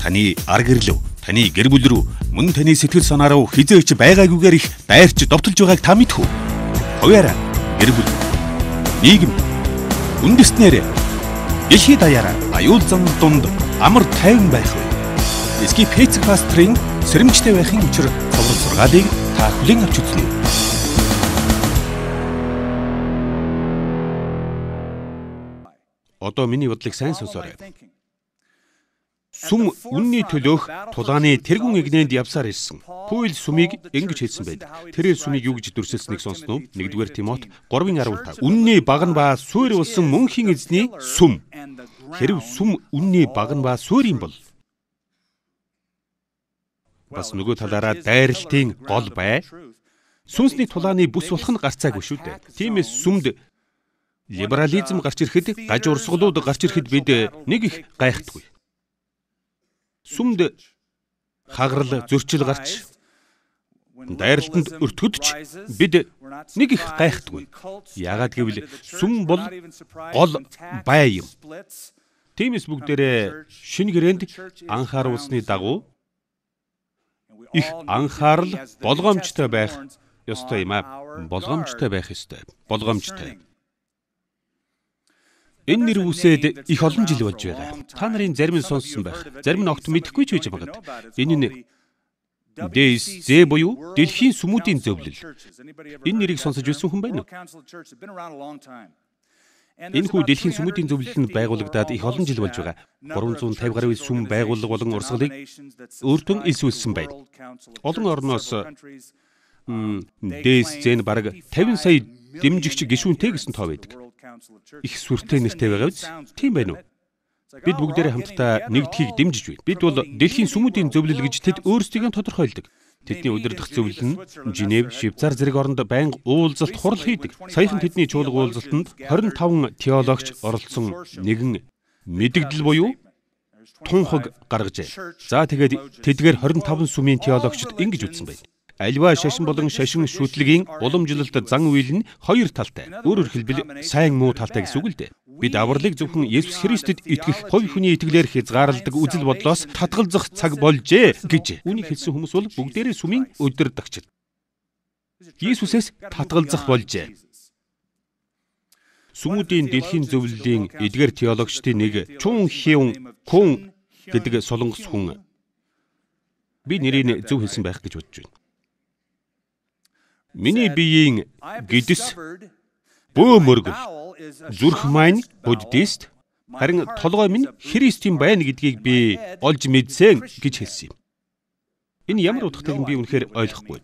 таны ар гэрлөв, таны гэр бүл рүү, мөн таны сэтгэл санаа руу хизээч байгаагүйгээр их дайрч довтолж байгааг та мэдхүү. Хуваараа гэр бүл, нийгэм, үндэснээр дэлхий даяараа аюул зам дунд амар тайван байх вэ. Эски Пэцэг пастрын сэрэмжтэй байхын учир цовруул сургаалыг та хүлээн авч үзнэ. Одоо миний бодлыг сайн сонсоорой. Сүм үнний төлөөх тулааны тэргүн игнэнд явсаар ирсэн. Пүүл сүмийг ингэж хэлсэн байдаг. Тэрээр сүмийг юу гэж дүрсэлснийг сонсно уу? 1-р Тимот 3:15. Үнний баг нь ба суурь болсон мөнхийн эзний сүм. Хэрв сүм үнний баг нь ба суурь юм бол бас нөгөө талаараа дайралтын гол бай. Сүнсний тулааны бүс болох нь гарцаагүй шүү дээ. Тиймээс сүмд либерализм гарч ирэхэд, гаж урсгалууд гарч ирэхэд бид нэг их гайхдаггүй сүмд хагарал зөрчил гарч дайралтанд өртгөдч бид нэг их гайхдаггүй. Яагаад гэвэл сүм бол гол бай юм. Тиймээс бүгдээрээ шинэ гэрээнд анхааруулсны дагуу их анхаарал болгоомжтой байх ёстой юм а. Болгоомжтой байх ёстой. Болгоомжтой. Энэ нэр үсээд их олон жил болж байгаа. Та нарын зарим нь сонссон байх. Зарим нь огт мэдэхгүй ч байж магад. Энэ нь ДСЗ буюу Дэлхийн сүмүүдийн зөвлөл. Энэ нэрийг сонсож байсан хүн байна уу? Энэ хүү Дэлхийн сүмүүдийн зөвлөл нь байгуулагдаад их олон жил болж байгаа. 350 гаруй сүм байгууллага болон урсгалыг өөртөө элсүүлсэн байна. Олон орноос ДСЗ нь бараг 50 сая дэмжигч гишүүнтэй гэсэн тоо байдаг их сүртэй нэртэй байгаа биз? Тийм байна уу? Бид бүгдээрээ хамтдаа нэгдхийг дэмжиж байна. Бид бол дэлхийн сүмүүдийн зөвлөл гэж тэд өөрсдийгөө тодорхойлдог. Тэдний удирдах зөвлөл нь Женев, Швейцар зэрэг оронд байнга уулзалт хурал хийдэг. Саяхан тэдний чуулга уулзалтанд 25 теологч оролцсон нэгэн мэдэгдэл буюу тунхаг гаргажээ. За тэгээд тэдгээр 25 сүмийн теологчид ингэж үтсэн байна. Альва шашин болон шашин шүтлэгийн уламжлалт зан үйл нь хоёр талтай. Өөрөөр хэлбэл сайн муу талтай гэсэн үг л дээ. Бид авралыг зөвхөн Есүс Христэд итгэх хувь хүний итгэлээр хязгаарладаг үзэл бодлоос татгалзах цаг болжээ гэж. Үүнийг хэлсэн хүмүүс бол бүгдээрээ сүмийн өдөрдөгчд. Иесусээс татгалзах болжээ. Сүмүүдийн дэлхийн зөвлөлийн эдгээр теологчдын нэг Чун Хиун Кун гэдэг солонгос хүн би нэрийг зөв хэлсэн байх гэж бодож байна. Миний биеийн гэдэс бөө мөргөл зүрх маань буддист харин толгой минь христийн байна гэдгийг би олж мэдсэн гэж хэлсэн юм. Энэ ямар утгатай юм би үнэхээр ойлгохгүй.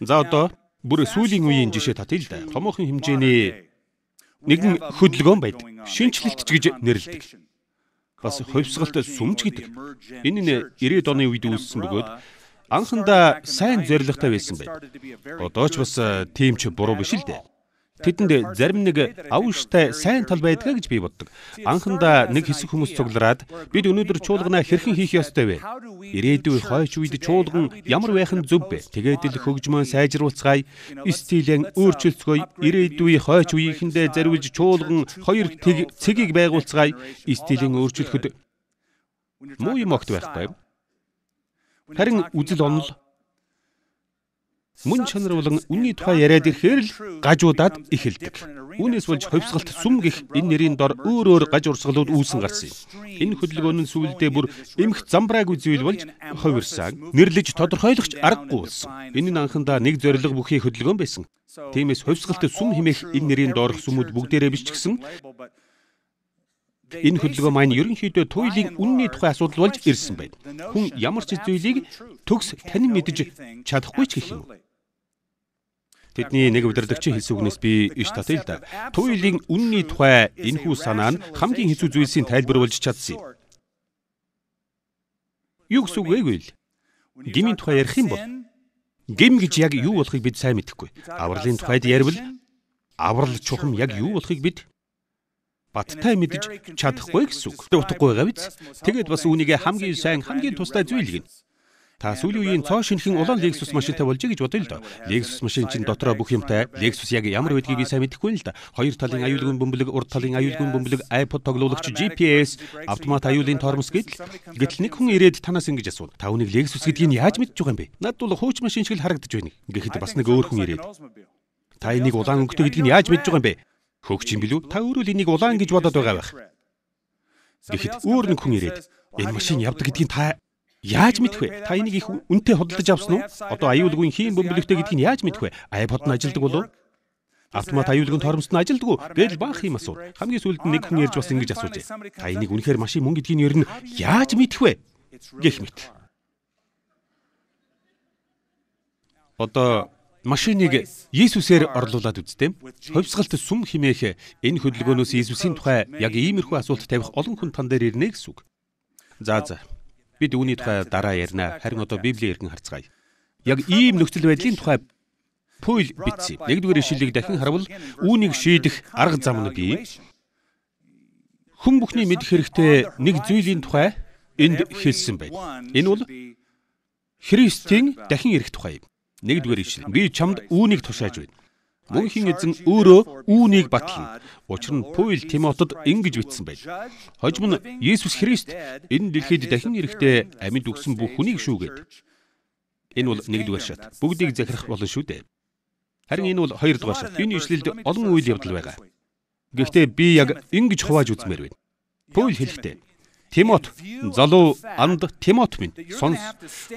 За одоо бүр сүүлийн үеийн жишээ татъя л да. Томоохон хэмжээний нэгэн хөдөлгөөн байдаг. Шинчлэлт ч гэж нэрлэдэг. Бас хувьсгалт сүмж гэдэг. Энэ нь 90-ад оны үед үүссэн бөгөөд анхандаа сайн зоригтой байсан байна. Одоо ч бас тийм ч буруу биш л дээ. Тэдэнд зарим нэг авштай сайн тал байдгаа гэж би боддог. Анхандаа нэг хэсэг хүмүүс цуглараад бид өнөөдөр чуулганаа хэрхэн хийх ёстой вэ? Ирээдүйн хойч үед чуулган ямар байх нь зөв бэ? Тэгээд л хөгжмөө сайжруулцгаая, стилэн өөрчилцгөөе. Ирээдүйн хойч үеийнхэндээ зориулж чуулган хоёр цэгийг байгуулцгаая, стилэн өөрчлөхөд муу юм огт байхгүй юу? Харин үзэл онол мөн чанар болон үнний тухай яриад ирэхээр л гажуудаад эхэлдэг. Үүнээс болж хувьсгалт сүм гих энэ нэрийн дор өөр өөр гаж урсгалууд үүсэн гарсан юм. Энэ хөдөлгөөн нь сүүлдээ бүр эмх замбраагүй зүйл болж хувирсан. Нэрлэж тодорхойлохч аргагүй болсон. Энэ нь анхандаа нэг зориг бүхий хөдөлгөөн байсан. Тиймээс хувьсгалт сүм химэх энэ нэрийн доорх сүмүүд бүгдээрээ биш ч гэсэн Энэ хөдөлгөөн маань ерөнхийдөө туйлын үнний тухай асуудал болж ирсэн байна. Хүн ямар ч зүйлийг төгс танин мэдж чадахгүй ч гэх юм. Тэдний нэг удирдагчийн хэлсэн үгнээс би иш татъя л да. Туйлын үнний тухай энэхүү санаа нь хамгийн хэцүү зүйлсийн тайлбар болж чадсан юм. Юу гэсэн үг вэ гэвэл гмийн тухай ярих юм бол гим гэж яг юу болохыг бид сайн мэдэхгүй. Авралын тухайд ярил аврал чухам яг юу болохыг бид баттай мэдж чадахгүй гэсэн үг. Утгагүй байгаа биз? Тэгээд бас үүнийг хамгийн сайн хамгийн тустай зүйл гин. Та сүүлийн үеийн цоо шинхэн улаан Lexus машинтай болжээ гэж бодъё л доо. Lexus машин чинь дотроо бүх юмтай. Lexus яг ямар байдгийг би сайн мэдэхгүй л да. Хоёр талын аюулгүй бөмбөлөг, урд талын аюулгүй бөмбөлөг, iPod тоглуулагч, GPS, автомат аюулын тормоз гэдэл. Гэтэл нэг хүн ирээд танаас ингэж асуув. Та үнийг Lexus гэдгийг яаж мэдж байгаа юм бэ? Над бол хууч машин шиг л харагдаж байна. Гэхдээ бас нэг өөр хүн ирээд. Та энийг улаан өнгөтэй гэдгийг яаж мэдж байгаа юм бэ? Хөөгч юм билүү? Та өөрөө л энийг улаан гэж бодоод байгаа байх. Тэгэхэд өөр нэг хүн ирээд энэ машин явдаг гэдгийг та Яаж мэдэх вэ? Та энийг их үнэтэй худалдаж авсан уу? Одоо аюулгүй хийн бөмбөлөгтэй гэдгийг яаж мэдэх вэ? iPod нь ажилдаг болов? Автомат аюулгүй тормост нь ажилдаг уу? Гээл баах юм асуу. Хамгийн сүүлд нэг хүн ярьж бас ингэж асууж. Та энийг үнэхээр машин мөн гэдгийг ер нь яаж мэдэх вэ? гэх мэт. Одоо машиныг Иесусээр орлуулад үзтээ. Ховсгалт сүм химээх энэ хөдөлгөөнөөс Иесусийн тухай яг иймэрхүү асуулт тавих олон хүн тан дээр ирнэ гэсэн үг. За за. Бид үүний тухай дараа ярина. Харин одоо Библийн эргэн харцгаая. Яг ийм нөхцөл байдлын тухай Пүйл бичсэн. Нэгдүгээр ишлэлийг дахин харвал үүнийг шийдэх арга зам нь бий. Хүн бүхний мэдэх хэрэгтэй нэг зүйлийн тухай энд хэлсэн байна. Энэ бол Христийн дахин ирэх тухай юм. Нэгдүгээр ишлэл. Би чамд үүнийг тушааж байна. Мөнхийн эзэн өөрөө үүнийг батлна. Учир нь Пуйл Тимотед ингэж бичсэн байна. Хожим нь Есүс Христ энэ дэлхийд дахин ирэхдээ амьд өгсөн бүх хүнийг шүүгээд. Энэ бол нэгдүгээр шат. Бүгдийг захирах болно шүү дээ. Харин энэ бол хоёрдугаар шат. Энэ ишлэлд олон үйл явдал байгаа. Гэхдээ би яг ингэж хувааж үзмээр байна. Пуйл хэлэхдээ Тимот залуу анд Тимот минь сонс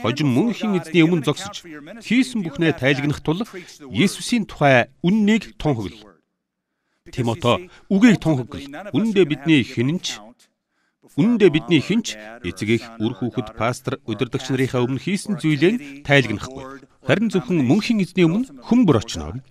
хожим мөнхийн эзний өмнө зогсож хийсэн бүхнээ тайлгнах тул Есүсийн тухай үннийг тунхагл. Тимото үгийг тунхагл. Үнэндээ бидний хинэнч Үнэндээ бидний хинч эцэг их үр хүүхэд пастор удирдагч нарынхаа өмнө хийсэн зүйлээ тайлгнахгүй. Харин зөвхөн мөнхийн эзний өмнө хүмбэр очно.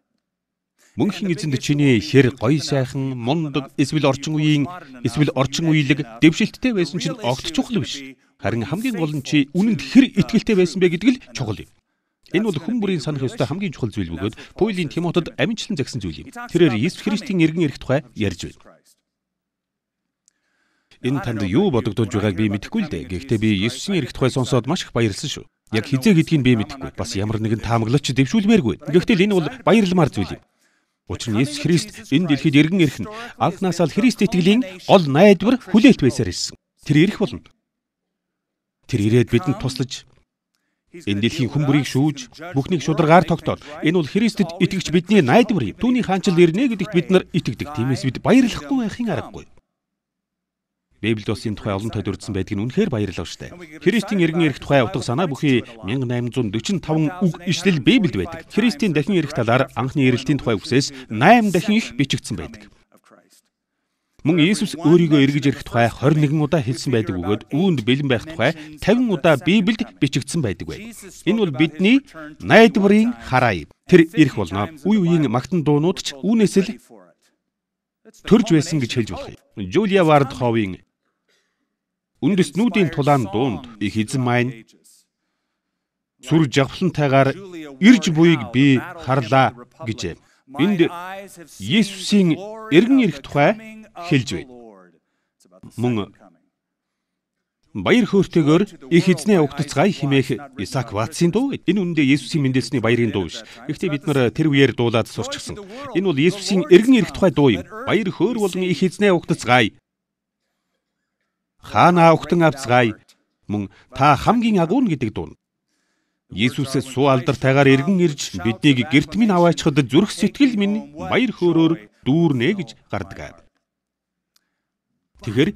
Мөнхийн эзэнд чиний хэр гоё сайхан мундаг эсвэл орчин үеийн эсвэл орчин үеилэг дэвшилттэй байсан чинь огт чухал биш. Харин хамгийн гол нь чи үнэнд хэр итгэлтэй байсан бэ гэдэг л чухал юм. Энэ бол хүн бүрийн санах ёстой хамгийн чухал зүйл бөгөөд Паулийн Тимотед амжилтлан загсан зүйл юм. Тэрээр Иесус Христийн эргэн ирэх тухай ярьж байна. Энэ танд юу бодогдож байгааг би мэдэхгүй л дээ. Гэхдээ би Иесусийн ирэх тухай сонсоод маш их баярлсан шүү. Яг хизээ гэдгийг би мэдэхгүй. Бас ямар нэгэн таамаглалч дэвшүүлмээргүй. Гэхдээ энэ бол баярламар зүйл юм. Учир нь Есүс Христ энэ дэлхийд эргэн ирэх нь анхнаасаа л Христ итгэлийн гол найдвар хүлээлт байсаар ирсэн. Тэр ирэх болно. Тэр ирээд бидэнд туслаж энэ дэлхийн хүмүүрийг шүүж бүхнийг шударгаар тогтоод энэ бол Христэд итгэгч бидний найдвар юм. Түүний хаанчил ирнэ гэдэгт бид нар итгэдэг. Тиймээс бид баярлахгүй байхын аргагүй. Библиэд энэ тухай олон тайлбарлагдсан байдгийг нь үнэхээр баярлалаа штэ. Христийн эргэн ирэх тухай утга санаа бүхий 1845 үг ишлэл Библиэд байдаг. Христийн дахин ирэх талаар анхны ирэлтийн тухай үгсээс 8 дахин их бичигдсэн байдаг. Мөн Иесус өөрийгөө эргэж ирэх тухай 21 удаа хэлсэн байдаг бөгөөд үүнд бэлэн байх тухай 50 удаа Библиэд бичигдсэн байдаг бай. Энэ бол бидний найдварын хараа юм. Тэр ирэх болно. Үе үеийн магтан дуунууд ч үүнээс л төрж байсан гэж хэлж болох юм. Жулия Вард ховын үндэснүүдийн тулаан дуунд их эзэн маань сүр жавхлантайгаар ирж буйг би харлаа гэж энд Есүсийн эргэн ирэх тухай хэлж байна. Мөн Баяр хөөртэйгээр их эзний угтцгай химээх Исаак Ватсын дуу. Энэ үнэндээ Есүсийн мэндэлсний баярын дуу биш. Гэхдээ бид нар тэр үеэр дуулаад сурчсан. Энэ бол Есүсийн эргэн ирэх тухай дуу юм. Баяр хөөр болон их эзний угтцгай хаана өгтөн авцгаая мөн та хамгийн агуун гэдэг дуун. Иесусээс суу алдарт-тайгаар эргэн ирж биднийг герт минь аваачихад зүрх сэтгэл минь баяр хөөрөөр дүүрнэ гэж гардаг. Тэгэхээр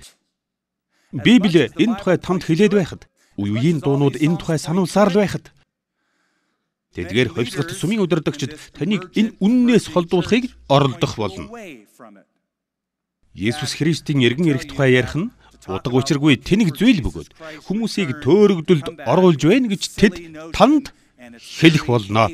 Библи энэ тухай томд хэлээд байхад үе үеийн дуунууд энэ тухай сануулсаар л байхад тэдгээр ховсгалт сумын удирдагчид таныг энэ үннээс холдуулахыг оролдох болно. Есүс Христийн эргэн ирэх тухай ярих нь Утга учиргүй тэнэг зүйл бөгөөд хүмүүсийг төөрөгдөлд оруулж байна гэж тэд танд хэлэх болно.